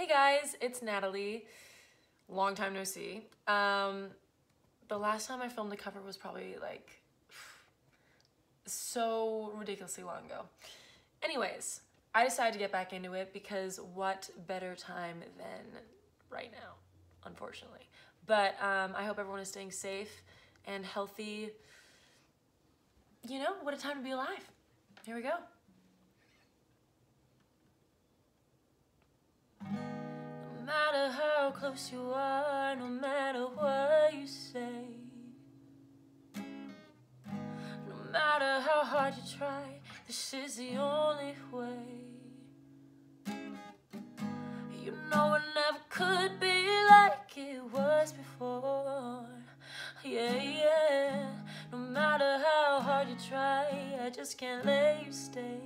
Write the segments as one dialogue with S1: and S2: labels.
S1: Hey guys, it's Natalie. Long time no see. Um, the last time I filmed a cover was probably like so ridiculously long ago. Anyways, I decided to get back into it because what better time than right now, unfortunately. But um, I hope everyone is staying safe and healthy. You know, what a time to be alive. Here we go. How close you are, no matter what you say, no matter how hard you try, this is the only way. You know it never could be like it was before. Yeah, yeah. No matter how hard you try, I just can't let you stay.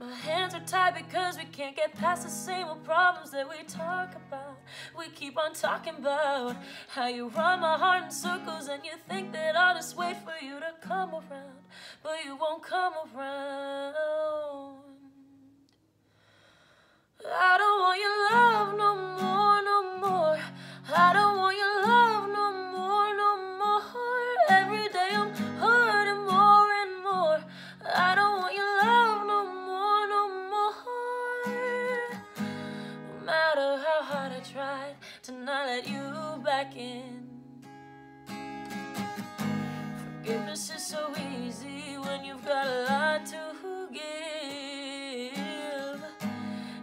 S1: My hands are tied because we can't get past the same old problems that we talk about. We keep on talking about how you run my heart in circles and you think that I'll just wait for you to come around, but you won't come around. Forgiveness is so easy when you've got a lot to give.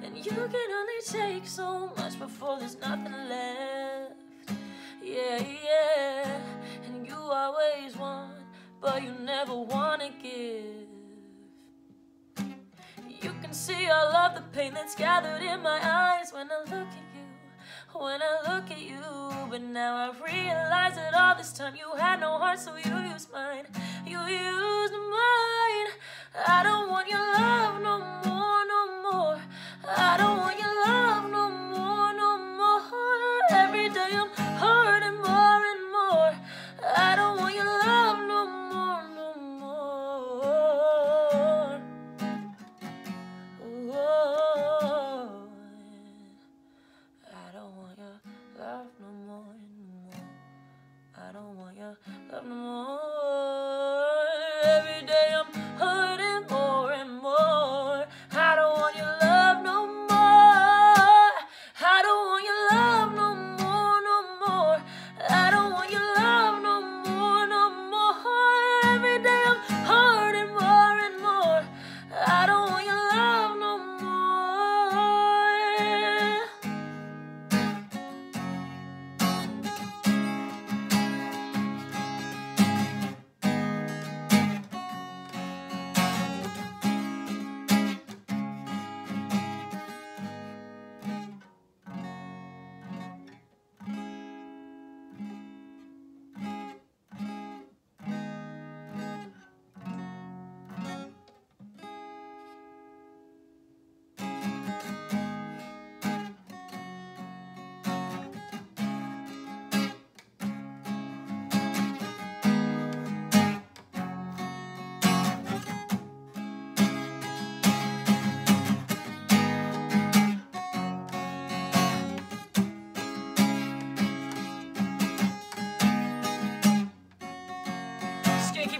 S1: And you can only take so much before there's nothing left. Yeah, yeah. And you always want, but you never want to give. You can see all of the pain that's gathered in my eyes when I look at. When I look at you, but now I realize that all this time you had no heart, so you used mine. You used mine. I don't want your love no more, your love no more. Every day I'm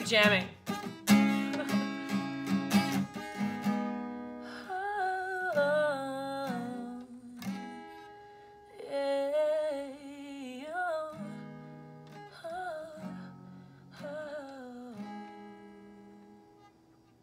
S1: jamming.